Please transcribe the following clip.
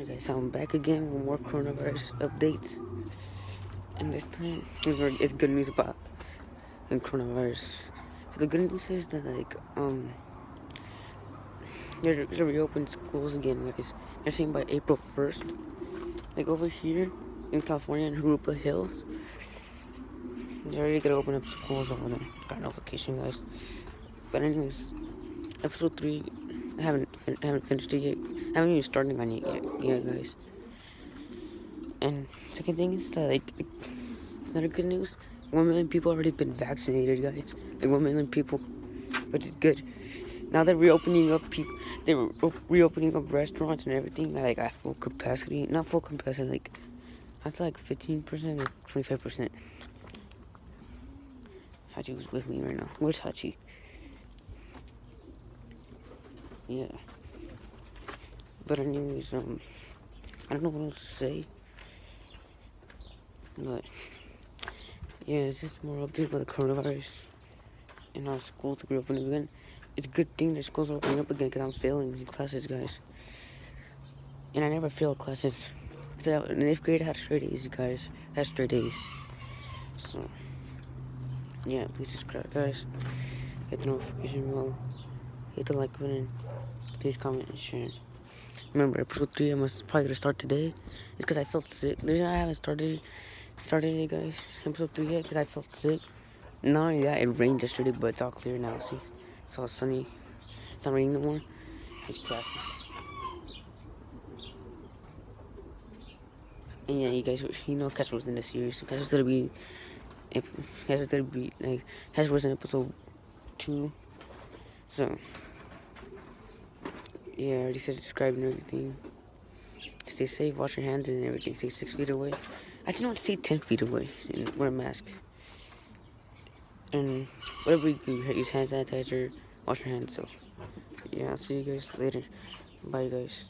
Alright guys, so I'm back again with more coronavirus updates. And this time, it's good news about the coronavirus. So the good news is that like, um, they're gonna reopen schools again, guys. They're saying by April 1st. Like over here in California in Jurupa Hills, they're already gonna open up schools over there. Got notification, guys. But anyways, episode 3 I haven't fin haven't finished it yet. I haven't even started on it yet, yet, guys. And second thing is that like another good news, one million people already been vaccinated, guys. Like one million people, which is good. Now they're reopening up people. They're re reopening up restaurants and everything like at full capacity. Not full capacity, like that's like 15% or 25%. Hachi was with me right now. Where's Hachi? Yeah. But anyways, um, I don't know what else to say. But, yeah, it's just more updates about the coronavirus and our schools to reopen again. It's a good thing that schools are opening up again because I'm failing these classes, guys. And I never failed classes. Cause in eighth grade, I had straight A's, guys. I had straight A's. So, yeah, please subscribe, guys. Hit the notification bell. Hit the like button please comment and share. Remember, episode 3, I'm probably gonna start today. It's because I felt sick. The reason I haven't started started it, guys, episode 3 yet, because I felt sick. Not only that, it rained yesterday, but it's all clear now, see? It's all sunny. It's not raining no more. It's crap. And yeah, you guys, you know Casper was in the series. So Casper's gonna be, Casper's gonna be, like, Casper was in episode 2. So, yeah, I already said subscribe and everything. Stay safe, wash your hands and everything. Stay six feet away. I want to stay ten feet away and wear a mask. And whatever you do, use hand sanitizer, wash your hands. So, yeah, I'll see you guys later. Bye, guys.